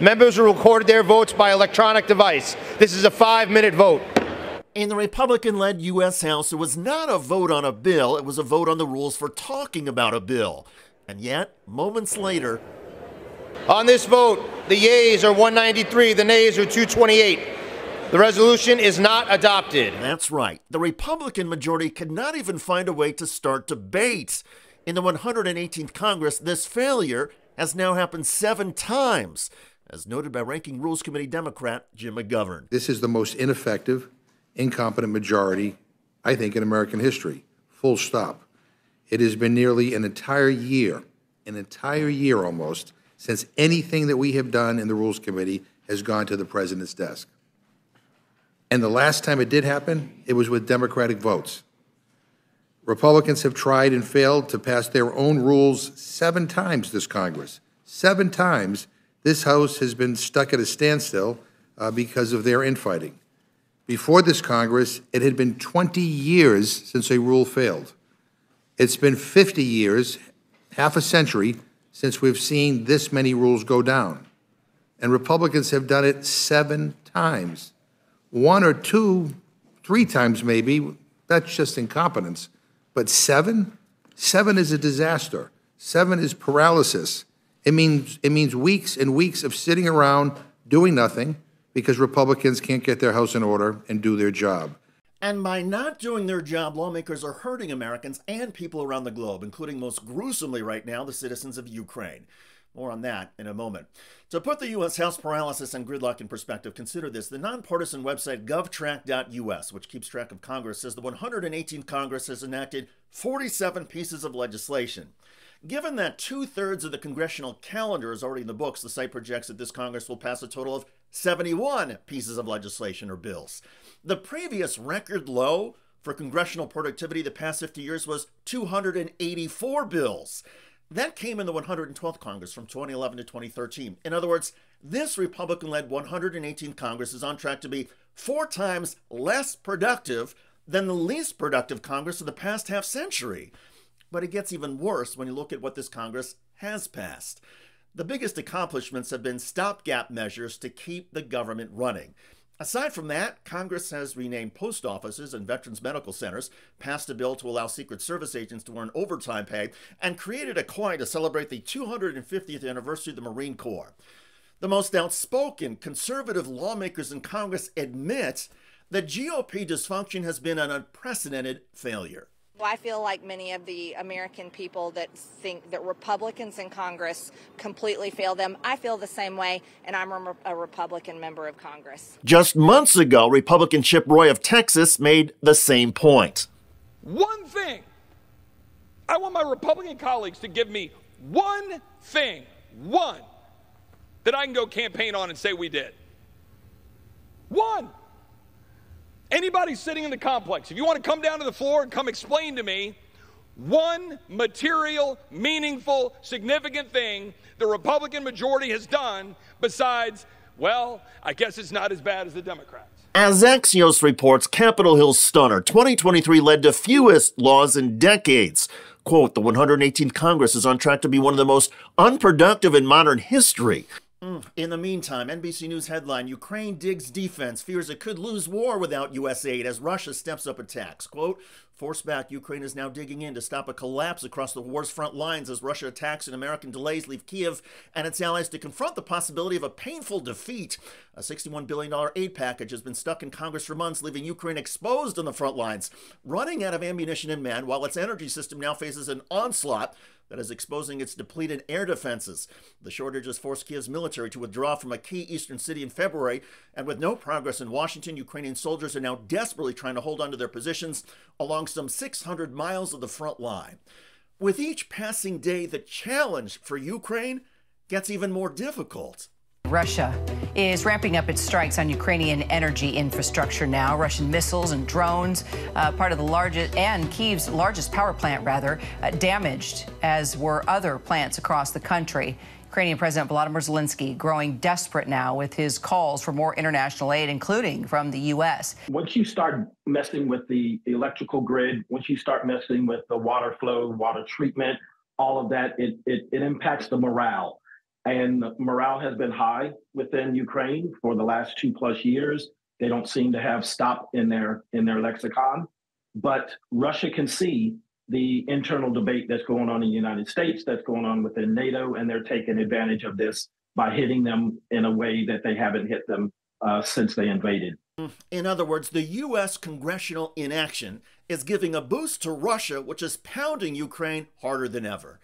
Members will record their votes by electronic device. This is a five minute vote. In the Republican led U.S. House, it was not a vote on a bill, it was a vote on the rules for talking about a bill. And yet, moments later, on this vote, the yeas are 193, the nays are 228. The resolution is not adopted. That's right. The Republican majority could not even find a way to start debate. In the 118th Congress, this failure has now happened seven times, as noted by Ranking Rules Committee Democrat Jim McGovern. This is the most ineffective, incompetent majority, I think, in American history. Full stop. It has been nearly an entire year, an entire year almost, since anything that we have done in the Rules Committee has gone to the President's desk. And the last time it did happen, it was with Democratic votes. Republicans have tried and failed to pass their own rules seven times this Congress. Seven times this House has been stuck at a standstill uh, because of their infighting. Before this Congress, it had been 20 years since a rule failed. It's been 50 years, half a century, since we've seen this many rules go down. And Republicans have done it seven times. One or two, three times maybe, that's just incompetence. But seven? Seven is a disaster. Seven is paralysis. It means, it means weeks and weeks of sitting around doing nothing because Republicans can't get their house in order and do their job. And by not doing their job, lawmakers are hurting Americans and people around the globe, including most gruesomely right now, the citizens of Ukraine. More on that in a moment. To put the U.S. House paralysis and gridlock in perspective, consider this. The nonpartisan website govtrack.us, which keeps track of Congress, says the 118th Congress has enacted 47 pieces of legislation. Given that two thirds of the congressional calendar is already in the books, the site projects that this Congress will pass a total of 71 pieces of legislation or bills. The previous record low for congressional productivity the past 50 years was 284 bills. That came in the 112th Congress from 2011 to 2013. In other words, this Republican led 118th Congress is on track to be four times less productive than the least productive Congress of the past half century. But it gets even worse when you look at what this Congress has passed. The biggest accomplishments have been stopgap measures to keep the government running. Aside from that, Congress has renamed post offices and veterans medical centers, passed a bill to allow Secret Service agents to earn overtime pay, and created a coin to celebrate the 250th anniversary of the Marine Corps. The most outspoken conservative lawmakers in Congress admit that GOP dysfunction has been an unprecedented failure. I feel like many of the American people that think that Republicans in Congress completely fail them. I feel the same way, and I'm a, Republican member of Congress. Just months ago, Republican Chip Roy of Texas made the same point. One thing. I want my Republican colleagues to give me one thing, one, that I can go campaign on and say we did. One. Anybody sitting in the complex, if you want to come down to the floor and come explain to me one material, meaningful, significant thing the Republican majority has done besides, well, I guess it's not as bad as the Democrats. As Axios reports, Capitol Hill stunner 2023 led to fewest laws in decades. Quote, the 118th Congress is on track to be one of the most unproductive in modern history. Mm. In the meantime, NBC News headline Ukraine digs defense, fears it could lose war without U.S. aid as Russia steps up attacks. Quote, Force back, Ukraine is now digging in to stop a collapse across the war's front lines as Russia attacks and American delays leave Kiev and its allies to confront the possibility of a painful defeat. A $61 billion aid package has been stuck in Congress for months, leaving Ukraine exposed on the front lines, running out of ammunition and men, while its energy system now faces an onslaught that is exposing its depleted air defenses. The shortage has forced Kiev's military to withdraw from a key eastern city in February, and with no progress in Washington, Ukrainian soldiers are now desperately trying to hold on to their positions along some 600 miles of the front line. With each passing day, the challenge for Ukraine gets even more difficult. Russia is ramping up its strikes on Ukrainian energy infrastructure now. Russian missiles and drones, uh, part of the largest, and Kiev's largest power plant, rather, uh, damaged, as were other plants across the country. Ukrainian President Volodymyr Zelensky growing desperate now with his calls for more international aid, including from the U.S. Once you start messing with the, electrical grid, once you start messing with the water flow, water treatment, all of that, it, it, it impacts the morale and morale has been high within Ukraine for the last two plus years. They don't seem to have stop in their in their lexicon, but Russia can see the internal debate that's going on in the United States, that's going on within NATO, and they're taking advantage of this by hitting them in a way that they haven't hit them uh, since they invaded. In other words, the U.S. congressional inaction is giving a boost to Russia, which is pounding Ukraine harder than ever.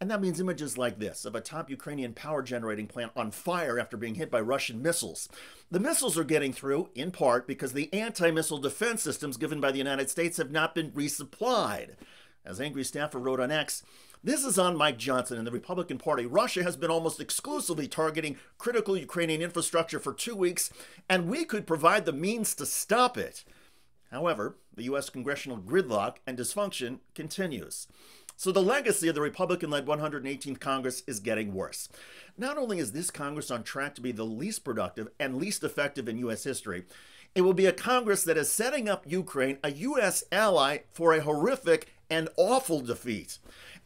And that means images like this of a top Ukrainian power generating plant on fire after being hit by Russian missiles. The missiles are getting through, in part, because the anti missile defense systems given by the United States have not been resupplied. As angry staffer wrote on X, this is on Mike Johnson and the Republican Party. Russia has been almost exclusively targeting critical Ukrainian infrastructure for two weeks, and we could provide the means to stop it. However, the U.S. congressional gridlock and dysfunction continues. So the legacy of the Republican led 118th Congress is getting worse. Not only is this Congress on track to be the least productive and least effective in U.S. history, it will be a Congress that is setting up Ukraine, a U.S. ally, for a horrific and awful defeat.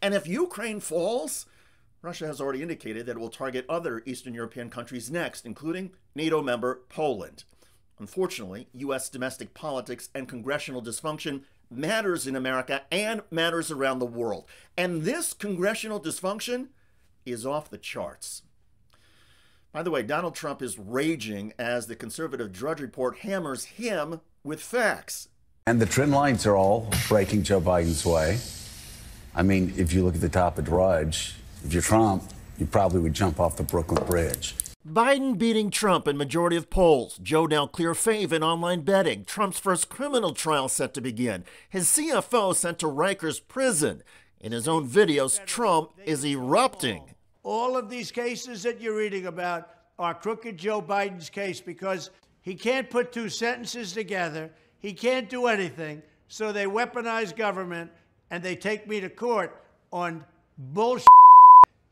And if Ukraine falls, Russia has already indicated that it will target other Eastern European countries next, including NATO member Poland. Unfortunately, U.S. domestic politics and congressional dysfunction matters in America and matters around the world. And this congressional dysfunction is off the charts. By the way, Donald Trump is raging as the conservative Drudge Report hammers him with facts. And the trend lines are all breaking Joe Biden's way. I mean, if you look at the top of Drudge, if you're Trump, you probably would jump off the Brooklyn Bridge. Biden beating Trump in majority of polls. Joe now clear fave in online betting. Trump's first criminal trial set to begin. His CFO sent to Rikers prison. In his own videos, Trump is erupting. All of these cases that you're reading about are crooked Joe Biden's case because he can't put two sentences together. He can't do anything. So they weaponize government and they take me to court on bullshit.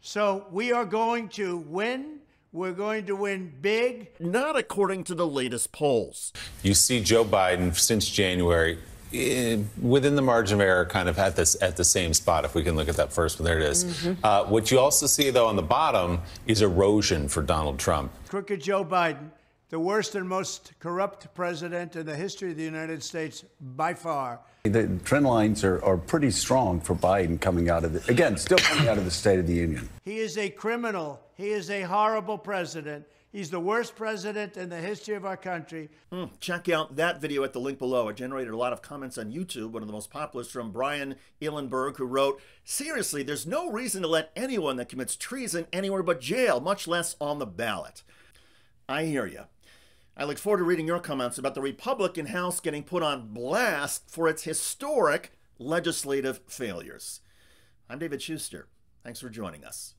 So we are going to win we're going to win big. Not according to the latest polls. You see Joe Biden since January eh, within the margin of error, kind of at this at the same spot. If we can look at that first one, there it is. Mm-hmm. Uh, what you also see though on the bottom is erosion for Donald Trump. Crooked Joe Biden, the worst and most corrupt president in the history of the United States by far. The trend lines are, are pretty strong for Biden coming out of the, again, still coming out of the State of the Union. He is a criminal. He is a horrible president. He's the worst president in the history of our country. Mm, check out that video at the link below. It generated a lot of comments on YouTube. One of the most popular is from Brian Ehlenberg, who wrote, Seriously, there's no reason to let anyone that commits treason anywhere but jail, much less on the ballot. I hear you. I look forward to reading your comments about the Republican House getting put on blast for its historic legislative failures. I'm David Shuster. Thanks for joining us.